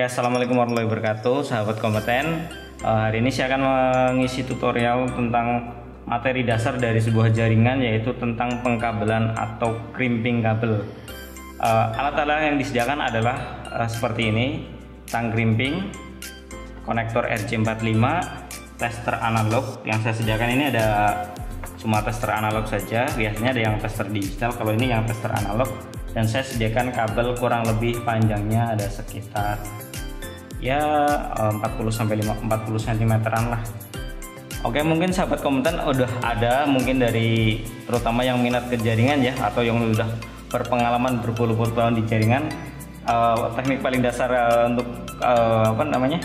Oke, assalamualaikum warahmatullahi wabarakatuh, sahabat kompeten. Uh, hari ini saya akan mengisi tutorial tentang materi dasar dari sebuah jaringan, yaitu tentang pengkabelan atau crimping kabel. Alat-alat yang disediakan adalah uh, seperti ini: tang crimping, konektor RJ45, tester analog. Yang saya sediakan ini ada cuma tester analog saja. Biasanya ada yang tester digital. Kalau ini yang tester analog dan saya sediakan kabel kurang lebih panjangnya ada sekitar ya 40 eh, sampai 40 cm lah. Oke mungkin sahabat komentar udah ada mungkin dari terutama yang minat ke jaringan ya atau yang udah berpengalaman berpuluh-puluh tahun di jaringan. Uh, teknik paling dasar uh, untuk uh, apa namanya?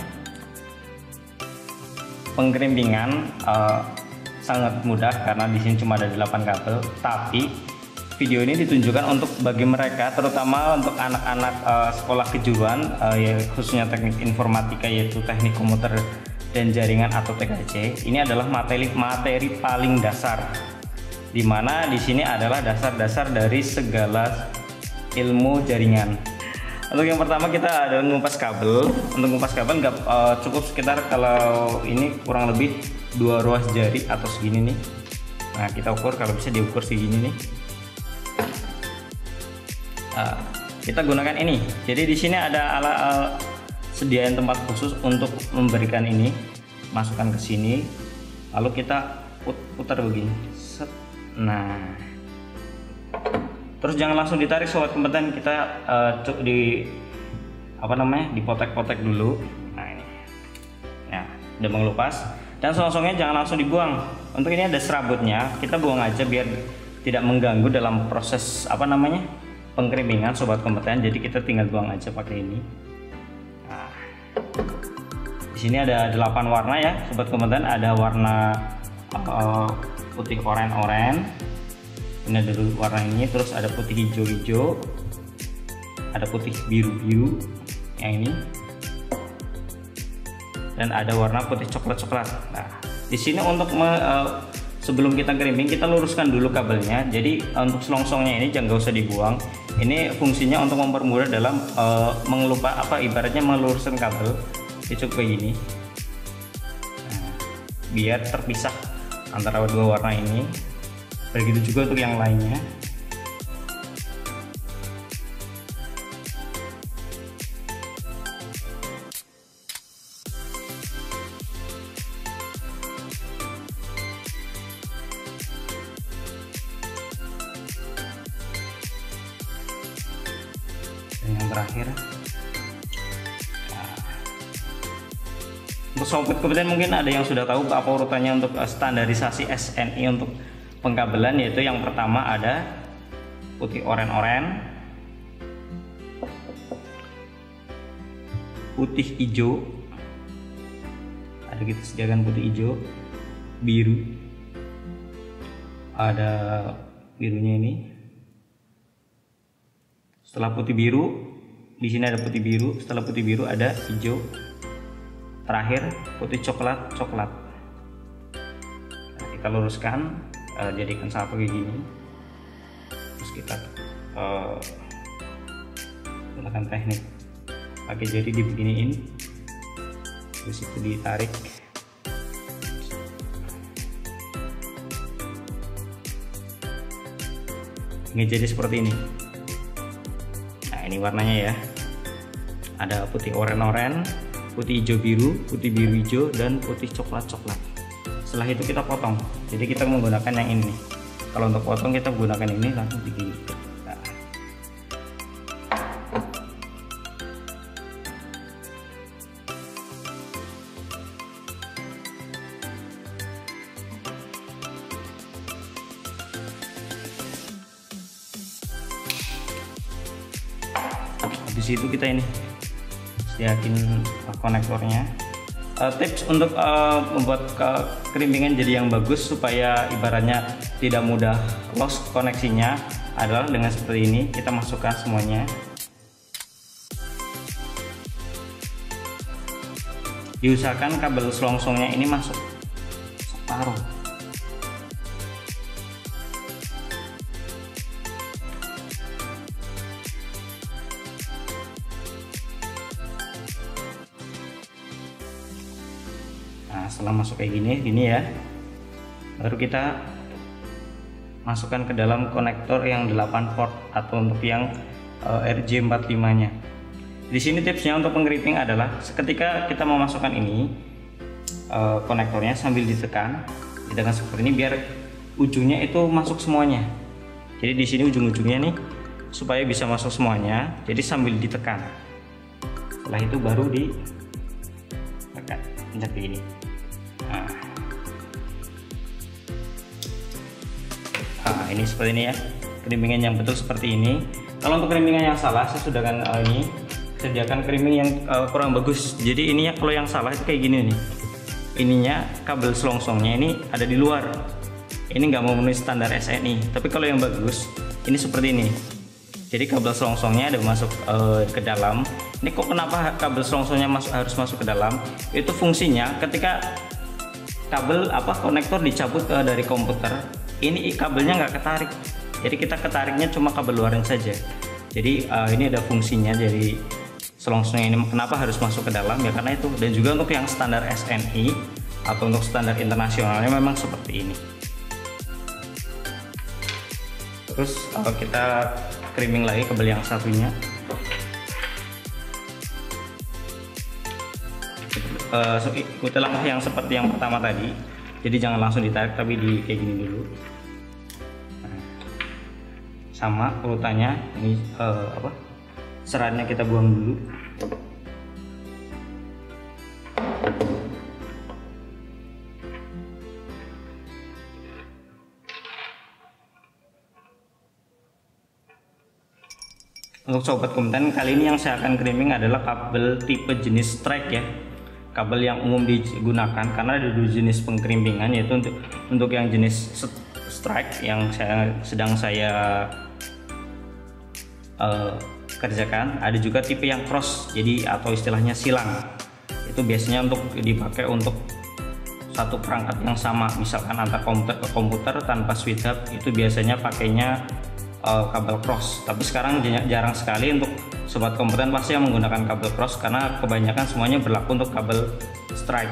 Penggerimpingan uh, sangat mudah karena di sini cuma ada 8 kabel tapi video ini ditunjukkan untuk bagi mereka terutama untuk anak-anak uh, sekolah kejuruan uh, ya khususnya teknik informatika yaitu teknik komputer dan jaringan atau TKC ini adalah materi materi paling dasar di mana di sini adalah dasar-dasar dari segala ilmu jaringan. Untuk yang pertama kita ada ngumpas kabel. Untuk ngumpas kabel nggak uh, cukup sekitar kalau ini kurang lebih dua ruas jari atau segini nih. Nah kita ukur kalau bisa diukur segini nih uh, kita gunakan ini. Jadi di sini ada alat uh, sediaan tempat khusus untuk memberikan ini masukkan ke sini lalu kita put putar begini. Set. nah. Terus jangan langsung ditarik sobat kompeten. Kita uh, di apa namanya dipotek-potek dulu. Nah ini. Ya udah mengelupas dan selongsongnya jangan langsung dibuang. Untuk ini ada serabutnya. Kita buang aja biar tidak mengganggu dalam proses apa namanya pengkrimingan sobat kompeten. Jadi kita tinggal buang aja pakai ini. Nah, di sini ada 8 warna ya sobat kompeten. Ada warna uh, putih oranye-oranye. Ini ada warna ini. Terus ada putih hijau-hijau. Ada putih biru-biru yang ini. Dan ada warna putih coklat-coklat. Nah di sini untuk me, uh, sebelum kita crimping kita luruskan dulu kabelnya. Jadi untuk selongsongnya ini jangan usah dibuang ini fungsinya untuk mempermudah dalam uh, mengelupa apa ibaratnya meluruskan kabel itu kayak gini. Nah, biar terpisah antara dua warna ini. Begitu juga untuk yang lainnya dan yang terakhir. Untuk soket kemudian mungkin ada yang sudah tahu apa urutannya untuk eh, standarisasi SNI untuk pengkabelan yaitu yang pertama ada putih oren-oren putih hijau ada kita sediakan putih hijau biru ada birunya ini setelah putih biru di sini ada putih biru. Setelah putih biru ada hijau. Terakhir putih coklat coklat. Nah, kita luruskan uh, jadikan satu kayak gini. Terus kita uh, gunakan teknik. Pakai jari dibeginiin. Terus itu ditarik. Ini jadi seperti ini ini warnanya ya. Ada putih oren-oren putih hijau biru putih biru hijau dan putih coklat coklat setelah itu kita potong. Jadi kita menggunakan yang ini kalau untuk potong kita gunakan ini langsung begini situ kita ini yakin konektornya. Uh, tips untuk uh, membuat kerimpingan jadi yang bagus supaya ibaratnya tidak mudah lost koneksinya adalah dengan seperti ini. Kita masukkan semuanya. Diusahakan kabel selongsongnya ini masuk separuh setelah masuk kayak gini gini ya. Baru kita masukkan ke dalam konektor yang 8 port atau untuk yang uh, RJ45 nya di sini tipsnya untuk pengeriting adalah ketika kita mau masukkan ini uh, konektornya sambil ditekan ditekan seperti ini biar ujungnya itu masuk semuanya. Jadi di sini ujung-ujungnya nih supaya bisa masuk semuanya jadi sambil ditekan. Setelah itu baru di tekan pencet ini seperti ini ya. Kerimingan yang betul seperti ini. Kalau untuk kerimingan yang salah saya sudah kan uh, ini sediakan kerimming yang uh, kurang bagus. Jadi ini ya kalau yang salah itu kayak gini nih. Ininya kabel selongsongnya ini ada di luar. Ini nggak memenuhi standar SNI tapi kalau yang bagus ini seperti ini. Jadi kabel selongsongnya ada masuk uh, ke dalam. Ini kok kenapa kabel selongsongnya masuk harus masuk ke dalam? Itu fungsinya ketika kabel apa konektor dicabut uh, dari komputer ini kabelnya nggak ketarik. Jadi kita ketariknya cuma kabel luarnya saja. Jadi uh, ini ada fungsinya. Jadi selongsongnya ini kenapa harus masuk ke dalam? Ya karena itu. Dan juga untuk yang standar SNI atau untuk standar internasionalnya memang seperti ini. Terus kalau kita creaming lagi kabel yang satunya. Uh, ikutilah yang seperti yang pertama tadi jadi jangan langsung ditarik tapi di kayak gini dulu. Nah, sama urutannya ini uh, apa? Seratnya kita buang dulu. Untuk sobat kompeten kali ini yang saya akan creaming adalah kabel tipe jenis strike ya. Kabel yang umum digunakan karena ada dua jenis pengkerimpingan yaitu untuk untuk yang jenis strike yang saya sedang saya uh, kerjakan, ada juga tipe yang cross jadi atau istilahnya silang. Itu biasanya untuk dipakai untuk satu perangkat yang sama misalkan antar komputer ke komputer tanpa switch hub itu biasanya pakainya uh, kabel cross. Tapi sekarang jarang sekali untuk sobat kompeten pasti yang menggunakan kabel cross karena kebanyakan semuanya berlaku untuk kabel strike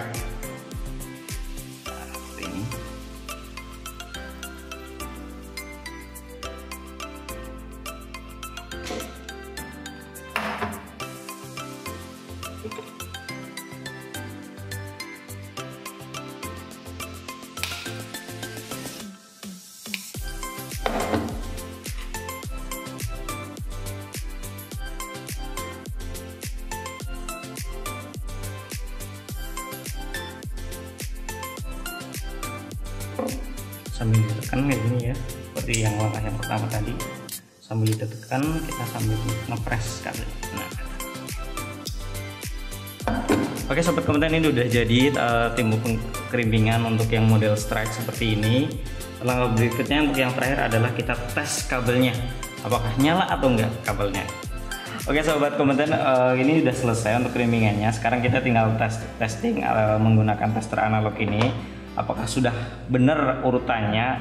sambil ditekan kayak gini ya seperti yang langkah yang pertama tadi. Sambil ditekan kita sambil ngepres kabel nah. Oke sobat komentar ini udah jadi uh, timbuk kerimpingan untuk yang model strike seperti ini. Langkah berikutnya untuk yang terakhir adalah kita tes kabelnya. Apakah nyala atau enggak kabelnya? Oke sobat komentar uh, ini udah selesai untuk kerimpingannya sekarang kita tinggal tes testing uh, menggunakan tester analog ini apakah sudah benar urutannya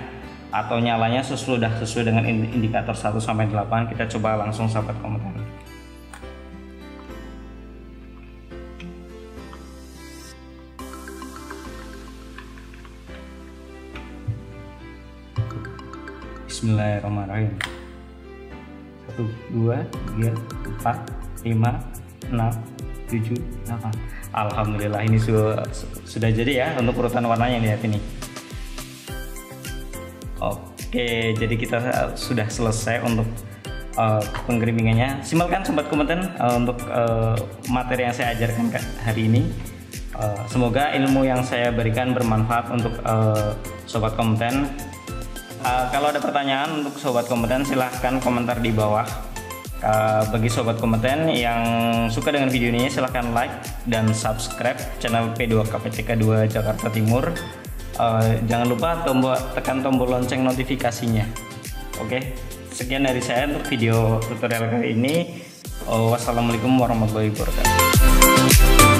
atau nyalanya sudah sesuai dengan indikator 1 sampai 8 kita coba langsung sahabat komentar. Bismillahirrahmanirrahim. 1 2 3 4 5 6 7 8 Alhamdulillah ini sudah sudah jadi ya untuk urutan warnanya lihat ini. Oke, jadi kita sudah selesai untuk uh, pengkerimingannya. Simpelkan sobat kompeten uh, untuk uh, materi yang saya ajarkan hari ini. Uh, semoga ilmu yang saya berikan bermanfaat untuk uh, sobat kompeten. Uh, kalau ada pertanyaan untuk sobat kompeten silahkan komentar di bawah Uh, bagi sobat kompeten yang suka dengan video ini silahkan like dan subscribe channel P2KPCK 2 Jakarta Timur. Uh, jangan lupa tombol tekan tombol lonceng notifikasinya. Oke, okay? sekian dari saya untuk video tutorial kali ini. Uh, wassalamualaikum warahmatullahi wabarakatuh.